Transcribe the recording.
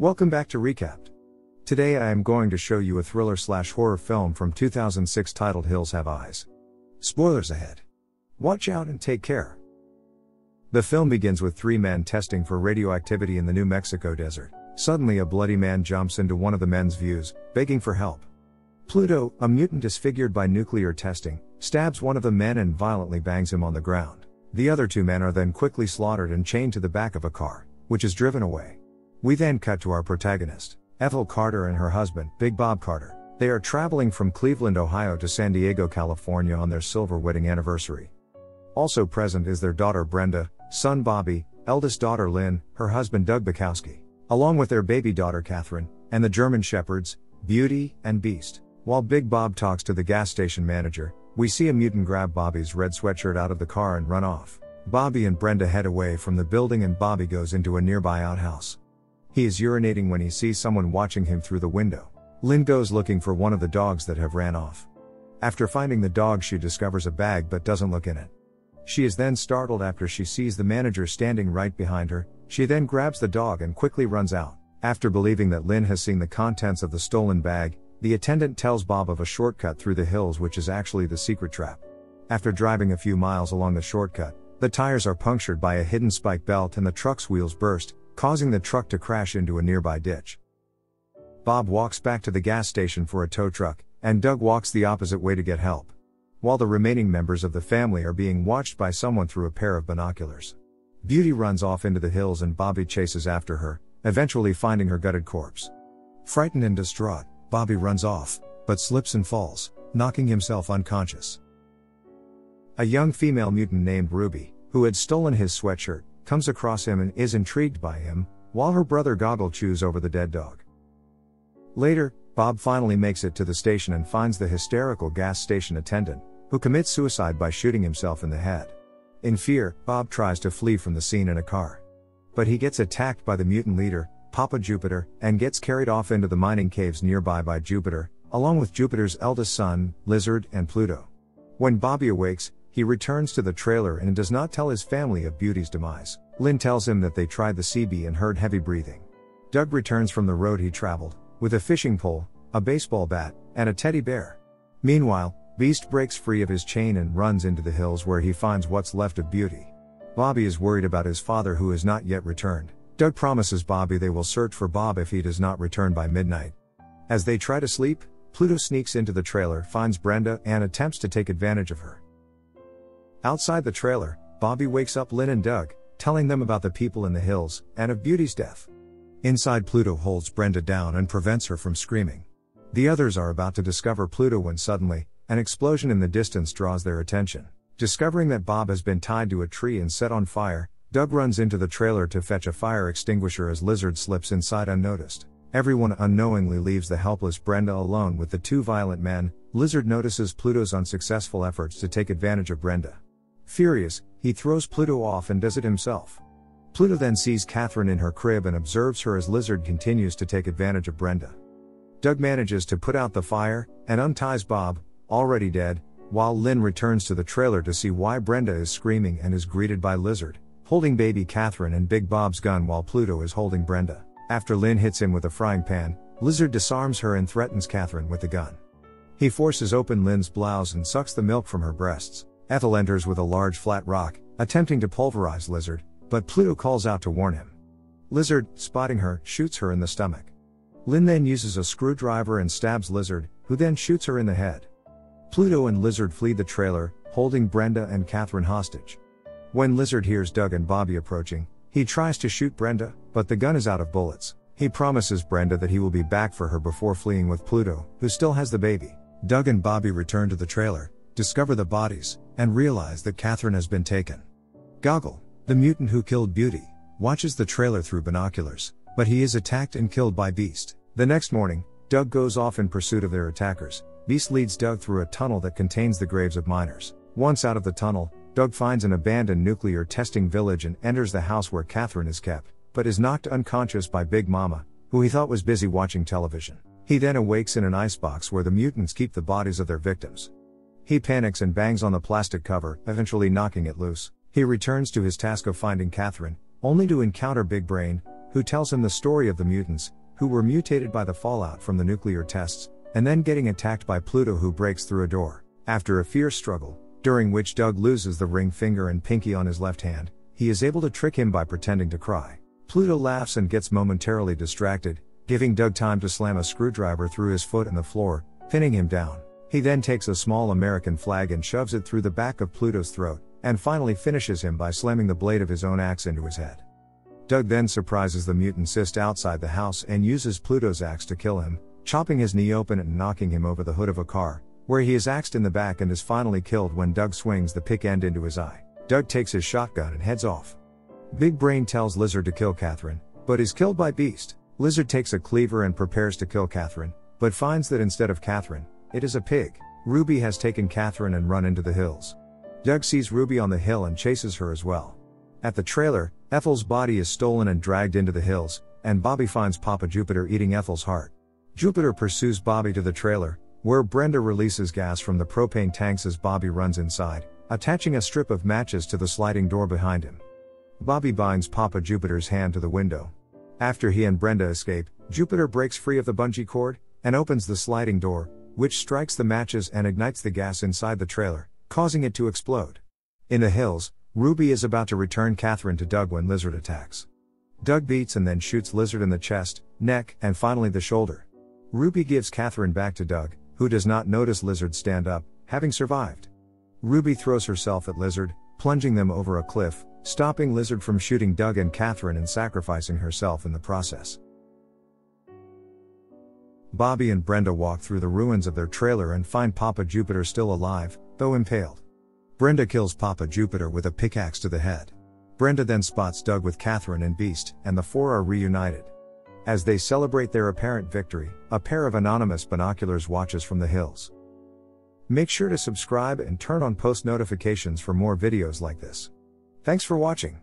Welcome back to Recapped. Today I am going to show you a thriller slash horror film from 2006 titled Hills Have Eyes. Spoilers ahead. Watch out and take care. The film begins with three men testing for radioactivity in the New Mexico desert. Suddenly, a bloody man jumps into one of the men's views, begging for help. Pluto, a mutant disfigured by nuclear testing, stabs one of the men and violently bangs him on the ground. The other two men are then quickly slaughtered and chained to the back of a car, which is driven away. We then cut to our protagonist, Ethel Carter and her husband, Big Bob Carter. They are traveling from Cleveland, Ohio to San Diego, California on their silver wedding anniversary. Also present is their daughter Brenda, son Bobby, eldest daughter Lynn, her husband Doug Bukowski, along with their baby daughter Catherine, and the German shepherds, Beauty and Beast. While Big Bob talks to the gas station manager, we see a mutant grab Bobby's red sweatshirt out of the car and run off. Bobby and Brenda head away from the building and Bobby goes into a nearby outhouse. He is urinating when he sees someone watching him through the window. Lynn goes looking for one of the dogs that have ran off. After finding the dog, she discovers a bag but doesn't look in it. She is then startled after she sees the manager standing right behind her. She then grabs the dog and quickly runs out. After believing that Lynn has seen the contents of the stolen bag, the attendant tells Bob of a shortcut through the hills, which is actually the secret trap. After driving a few miles along the shortcut, the tires are punctured by a hidden spike belt and the truck's wheels burst, causing the truck to crash into a nearby ditch. Bob walks back to the gas station for a tow truck, and Doug walks the opposite way to get help. While the remaining members of the family are being watched by someone through a pair of binoculars. Beauty runs off into the hills and Bobby chases after her, eventually finding her gutted corpse. Frightened and distraught, Bobby runs off, but slips and falls, knocking himself unconscious. A young female mutant named Ruby, who had stolen his sweatshirt, comes across him and is intrigued by him, while her brother Goggle chews over the dead dog. Later, Bob finally makes it to the station and finds the hysterical gas station attendant, who commits suicide by shooting himself in the head. In fear, Bob tries to flee from the scene in a car. But he gets attacked by the mutant leader, Papa Jupiter, and gets carried off into the mining caves nearby by Jupiter, along with Jupiter's eldest son, Lizard, and Pluto. When Bobby awakes, he returns to the trailer and does not tell his family of Beauty's demise. Lynn tells him that they tried the CB and heard heavy breathing. Doug returns from the road he traveled, with a fishing pole, a baseball bat, and a teddy bear. Meanwhile, Beast breaks free of his chain and runs into the hills where he finds what's left of Beauty. Bobby is worried about his father who has not yet returned. Doug promises Bobby they will search for Bob if he does not return by midnight. As they try to sleep, Pluto sneaks into the trailer, finds Brenda, and attempts to take advantage of her. Outside the trailer, Bobby wakes up Lynn and Doug, telling them about the people in the hills and of Beauty's death. Inside, Pluto holds Brenda down and prevents her from screaming. The others are about to discover Pluto when suddenly, an explosion in the distance draws their attention. Discovering that Bob has been tied to a tree and set on fire, Doug runs into the trailer to fetch a fire extinguisher as Lizard slips inside unnoticed. Everyone unknowingly leaves the helpless Brenda alone with the two violent men. Lizard notices Pluto's unsuccessful efforts to take advantage of Brenda. Furious, he throws Pluto off and does it himself. Pluto then sees Catherine in her crib and observes her as Lizard continues to take advantage of Brenda. Doug manages to put out the fire and unties Bob, already dead, while Lynn returns to the trailer to see why Brenda is screaming and is greeted by Lizard holding baby Catherine and Big Bob's gun while Pluto is holding Brenda. After Lynn hits him with a frying pan, Lizard disarms her and threatens Catherine with the gun. He forces open Lynn's blouse and sucks the milk from her breasts. Ethel enters with a large flat rock, attempting to pulverize Lizard, but Pluto calls out to warn him. Lizard, spotting her, shoots her in the stomach. Lynn then uses a screwdriver and stabs Lizard, who then shoots her in the head. Pluto and Lizard flee the trailer, holding Brenda and Catherine hostage. When Lizard hears Doug and Bobby approaching, he tries to shoot Brenda, but the gun is out of bullets. He promises Brenda that he will be back for her before fleeing with Pluto, who still has the baby. Doug and Bobby return to the trailer, discover the bodies, and realize that Catherine has been taken. Goggle, the mutant who killed Beauty, watches the trailer through binoculars, but he is attacked and killed by Beast. The next morning, Doug goes off in pursuit of their attackers. Beast leads Doug through a tunnel that contains the graves of miners. Once out of the tunnel, Doug finds an abandoned nuclear testing village and enters the house where Catherine is kept, but is knocked unconscious by Big Mama, who he thought was busy watching television. He then awakes in an icebox where the mutants keep the bodies of their victims. He panics and bangs on the plastic cover, eventually knocking it loose. He returns to his task of finding Catherine, only to encounter Big Brain, who tells him the story of the mutants, who were mutated by the fallout from the nuclear tests, and then getting attacked by Pluto, who breaks through a door. After a fierce struggle, during which Doug loses the ring finger and pinky on his left hand, he is able to trick him by pretending to cry. Pluto laughs and gets momentarily distracted, giving Doug time to slam a screwdriver through his foot in the floor, pinning him down. He then takes a small American flag and shoves it through the back of Pluto's throat, and finally finishes him by slamming the blade of his own axe into his head. Doug then surprises the mutant cyst outside the house and uses Pluto's axe to kill him, chopping his knee open and knocking him over the hood of a car, where he is axed in the back and is finally killed when Doug swings the pick end into his eye. Doug takes his shotgun and heads off. Big Brain tells Lizard to kill Catherine, but is killed by Beast. Lizard takes a cleaver and prepares to kill Catherine, but finds that instead of Catherine, it is a pig. Ruby has taken Catherine and run into the hills. Doug sees Ruby on the hill and chases her as well. At the trailer, Ethel's body is stolen and dragged into the hills, and Bobby finds Papa Jupiter eating Ethel's heart. Jupiter pursues Bobby to the trailer, where Brenda releases gas from the propane tanks as Bobby runs inside, attaching a strip of matches to the sliding door behind him. Bobby binds Papa Jupiter's hand to the window. After he and Brenda escape, Jupiter breaks free of the bungee cord and opens the sliding door, which strikes the matches and ignites the gas inside the trailer, causing it to explode. In the hills, Ruby is about to return Catherine to Doug when Lizard attacks. Doug beats and then shoots Lizard in the chest, neck, and finally the shoulder. Ruby gives Catherine back to Doug, who does not notice Lizard stand up, having survived. Ruby throws herself at Lizard, plunging them over a cliff, stopping Lizard from shooting Doug and Catherine and sacrificing herself in the process. Bobby and Brenda walk through the ruins of their trailer and find Papa Jupiter still alive, though impaled. Brenda kills Papa Jupiter with a pickaxe to the head. Brenda then spots Doug with Catherine and Beast, and the four are reunited. As they celebrate their apparent victory, a pair of anonymous binoculars watches from the hills. Make sure to subscribe and turn on post notifications for more videos like this. Thanks for watching.